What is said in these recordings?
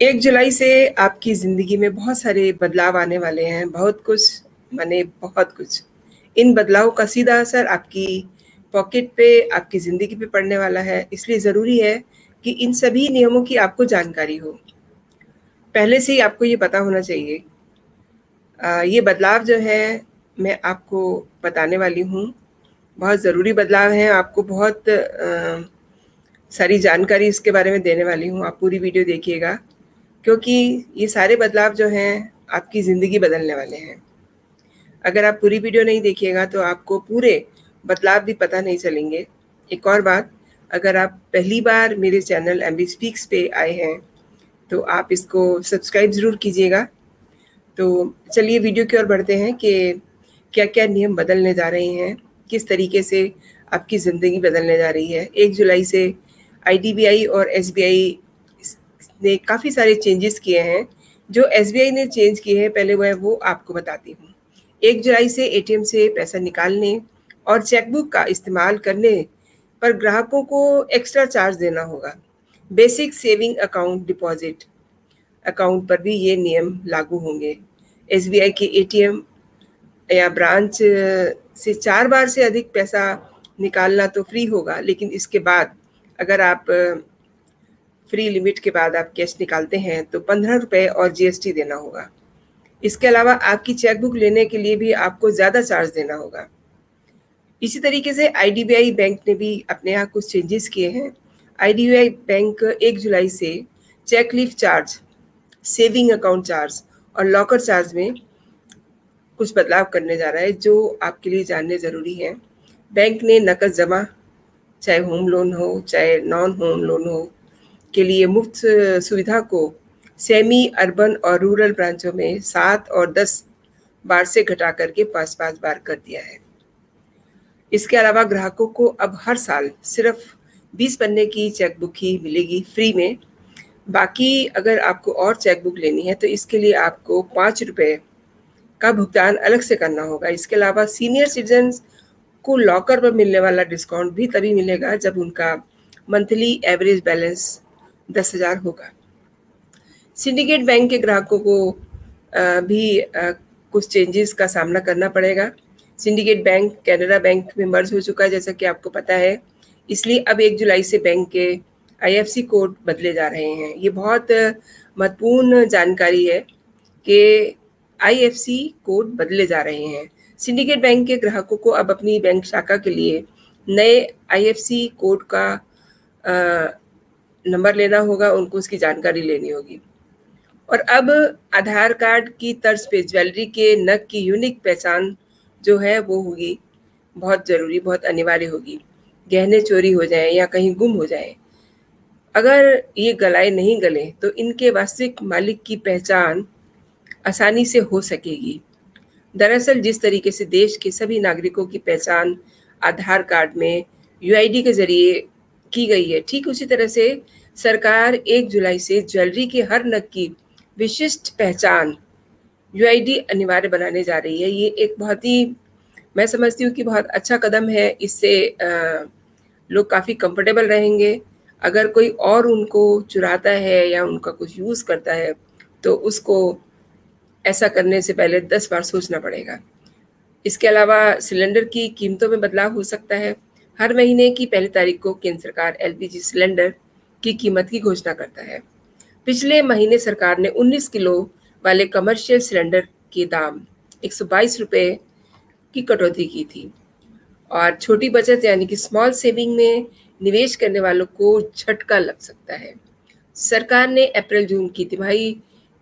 एक जुलाई से आपकी ज़िंदगी में बहुत सारे बदलाव आने वाले हैं। बहुत कुछ माने बहुत कुछ। इन बदलाव का सीधा असर आपकी पॉकेट पे आपकी ज़िंदगी पे पड़ने वाला है। इसलिए ज़रूरी है कि इन सभी नियमों की आपको जानकारी हो। पहले से ही आपको ये पता होना चाहिए। आ, ये बदलाव जो है मैं आपको बताने वाली हूँ। बहुत ज़रूरी बदलाव हैं। आपको बहुत आ, सारी जानकारी इसके बारे में देने वाली हूँ। आप पूरी वीडियो देखिएगा। क्योंकि ये सारे बदलाव जो हैं, आपकी ज़िंदगी बदलने वाले हैं। अगर आप पूरी वीडियो नहीं देखिएगा तो आपको पूरे बदलाव भी पता नहीं चलेंगे। एक और बात, अगर आप पहली बार मेरे चैनल एम बी स्पीक्स पे आए हैं तो आप इसको सब्सक्राइब ज़रूर कीजिएगा। तो चलिए वीडियो की ओर बढ़ते हैं कि क्या क्या नियम बदलने जा रहे हैं, किस तरीके से आपकी ज़िंदगी बदलने जा रही है। एक जुलाई से आईडीबीआई और एसबीआई ने काफ़ी सारे चेंजेस किए हैं, जो एसबीआई ने चेंज किए हैं, पहले वो है वो आपको बताती हूँ। एक जुलाई से एटीएम से पैसा निकालने और चेकबुक का इस्तेमाल करने पर ग्राहकों को एक्स्ट्रा चार्ज देना होगा। Basic saving account deposit account पर भी ये नियम लागू होंगे। एसबीआई के एटीएम या ब्रांच से चार बार से अधिक पैसा निकालना तो फ्री होगा, लेकिन इसके बाद अगर आप फ्री लिमिट के बाद आप कैश निकालते हैं तो पंद्रह रुपये और जीएसटी देना होगा। इसके अलावा आपकी चेकबुक लेने के लिए भी आपको ज़्यादा चार्ज देना होगा। इसी तरीके से आईडीबीआई बैंक ने भी अपने यहाँ कुछ चेंजेस किए हैं। आईडीबीआई बैंक एक जुलाई से cheque leaf charge saving account charge और लॉकर चार्ज में कुछ बदलाव करने जा रहा है, जो आपके लिए जानने ज़रूरी है। बैंक ने नकद जमा, चाहे होम लोन हो, चाहे नॉन होम लोन हो के लिए मुफ़्त सुविधा को सेमी अर्बन और रूरल ब्रांचों में सात और दस बार से घटा करके पाँच पाँच बार कर दिया है। इसके अलावा ग्राहकों को अब हर साल सिर्फ़ बीस पन्ने की चेकबुक ही मिलेगी फ्री में। बाकी अगर आपको और चेकबुक लेनी है तो इसके लिए आपको पाँच रुपये का भुगतान अलग से करना होगा। इसके अलावा सीनियर सिटीजन को लॉकर पर मिलने वाला डिस्काउंट भी तभी मिलेगा जब उनका मंथली एवरेज बैलेंस दस हज़ार होगा। सिंडिकेट बैंक के ग्राहकों को भी कुछ चेंजेस का सामना करना पड़ेगा। सिंडिकेट बैंक कैनरा बैंक में मर्ज हो चुका है, जैसा कि आपको पता है। इसलिए अब एक जुलाई से बैंक के आईएफसी कोड बदले जा रहे हैं। ये बहुत महत्वपूर्ण जानकारी है कि आईएफसी कोड बदले जा रहे हैं। सिंडिकेट बैंक के ग्राहकों को अब अपनी बैंक शाखा के लिए नए आईएफसी कोड का नंबर लेना होगा, उनको उसकी जानकारी लेनी होगी। और अब आधार कार्ड की तर्ज पे, ज्वेलरी के नग की यूनिक पहचान जो है, वो होगी। बहुत ज़रूरी, बहुत अनिवार्य होगी। गहने चोरी हो जाए या कहीं गुम हो जाए। अगर ये गलाए नहीं गले तो इनके वास्तविक मालिक की पहचान आसानी से हो सकेगी। दरअसल, जिस तरीके से देश के सभी नागरिकों की पहचान आधार कार्ड में यूआईडी के ज़रिए की गई है। ठीक उसी तरह से सरकार एक जुलाई से ज्वेलरी के हर नग की विशिष्ट पहचान यूआईडी अनिवार्य बनाने जा रही है। ये एक बहुत ही, मैं समझती हूँ कि बहुत अच्छा कदम है। इससे लोग काफ़ी कंफर्टेबल रहेंगे। अगर कोई और उनको चुराता है या उनका कुछ यूज़ करता है तो उसको ऐसा करने से पहले दस बार सोचना पड़ेगा। इसके अलावा सिलेंडर की कीमतों में बदलाव हो सकता है। हर महीने की पहली तारीख को केंद्र सरकार एलपीजी सिलेंडर की कीमत की घोषणा करता है। पिछले महीने सरकार ने 19 किलो वाले कमर्शियल सिलेंडर के दाम एक सौ बाईस रुपए की कटौती की थी और छोटी बचत यानी कि स्मॉल सेविंग में निवेश करने वालों को झटका लग सकता है। सरकार ने अप्रैल जून की तिमाही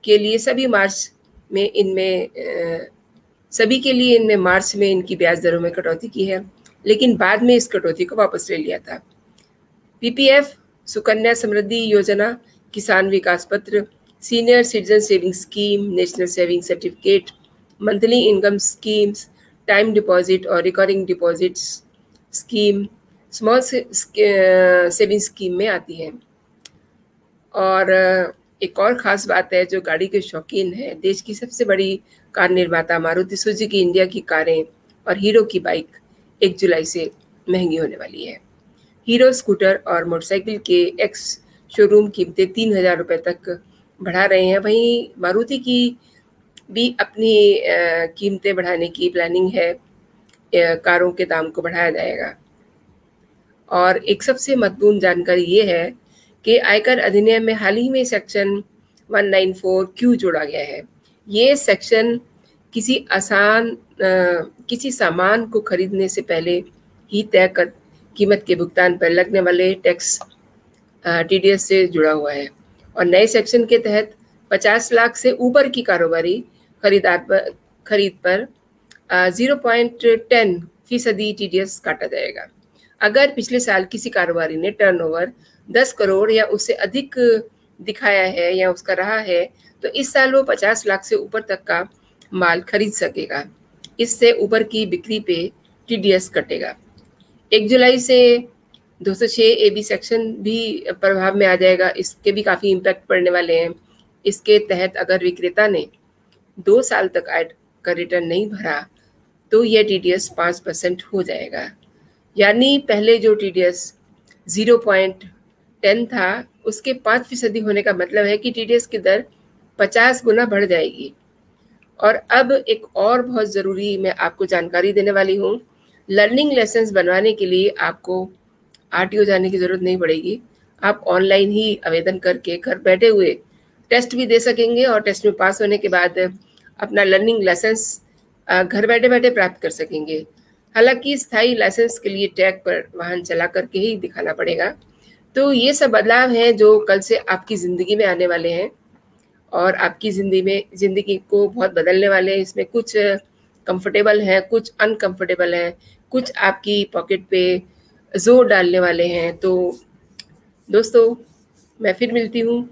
के लिए सभी मार्च में इनमें सभी के लिए इनमें मार्च में इनकी ब्याज दरों में कटौती की है। लेकिन बाद में इस कटौती को वापस ले लिया था। पीपीएफ, सुकन्या समृद्धि योजना, Kisan Vikas Patra, senior citizen saving scheme, national saving certificate, monthly income schemes, time deposit और recording deposits scheme, small saving scheme में आती है। और एक और ख़ास बात है जो गाड़ी के शौकीन है, देश की सबसे बड़ी कार निर्माता मारुति सुजुकी इंडिया की कारें और हीरो की बाइक। एक जुलाई से महँगी होने वाली है। हीरो, स्कूटर और मोटरसाइकिल के एक्स शोरूम कीमतें तीन हज़ार रुपये तक बढ़ा रहे हैं। वहीं मारुति की भी अपनी कीमतें बढ़ाने की प्लानिंग है। कारों के दाम को बढ़ाया जाएगा। और एक सबसे महत्वपूर्ण जानकारी ये है कि आयकर अधिनियम में हाल ही में सेक्शन 194 क्यू जोड़ा गया है? ये सेक्शन किसी आसान किसी सामान को खरीदने से पहले ही तय कर कीमत के भुगतान पर लगने वाले टैक्स टीडीएस से जुड़ा हुआ है। और नए सेक्शन के तहत 50 लाख से ऊपर की कारोबारी खरीदार पर, खरीद पर ज़ीरो पॉइंट टेन फ़ीसदी टीडीएस काटा जाएगा। अगर पिछले साल किसी कारोबारी ने टर्नओवर 10 करोड़ या उससे अधिक दिखाया है या उसका रहा है तो इस साल वो 50 लाख से ऊपर तक का माल खरीद सकेगा। इससे ऊपर की बिक्री पे टीडीएस कटेगा। एक जुलाई से 206 ए बी सेक्शन भी प्रभाव में आ जाएगा। इसके भी काफ़ी इम्पैक्ट पड़ने वाले हैं। इसके तहत अगर विक्रेता ने दो साल तक आय का रिटर्न नहीं भरा तो यह टी डी एस पाँच परसेंट हो जाएगा। यानी पहले जो T D S zero point ten था, उसके पाँच फ़ीसदी होने का मतलब है कि टी डी एस की दर पचास गुना बढ़ जाएगी। और अब एक और बहुत ज़रूरी मैं आपको जानकारी देने वाली हूँ। लर्निंग लेसन्स बनवाने के लिए आपको आरटीओ जाने की ज़रूरत नहीं पड़ेगी। आप ऑनलाइन ही आवेदन करके घर बैठे हुए टेस्ट भी दे सकेंगे और टेस्ट में पास होने के बाद अपना लर्निंग लाइसेंस घर बैठे बैठे प्राप्त कर सकेंगे। हालाँकि स्थायी लाइसेंस के लिए टैग पर वाहन चला करके ही दिखाना पड़ेगा। तो ये सब बदलाव हैं जो कल से आपकी ज़िंदगी में आने वाले हैं। और आपकी ज़िंदगी में, ज़िंदगी को बहुत बदलने वाले हैं। इसमें कुछ कंफर्टेबल हैं, कुछ अनकंफर्टेबल हैं। कुछ आपकी पॉकेट पे ज़ोर डालने वाले हैं। तो दोस्तों, मैं फिर मिलती हूँ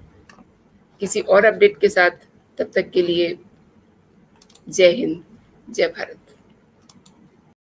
किसी और अपडेट के साथ। तब तक के लिए जय हिंद, जय भारत।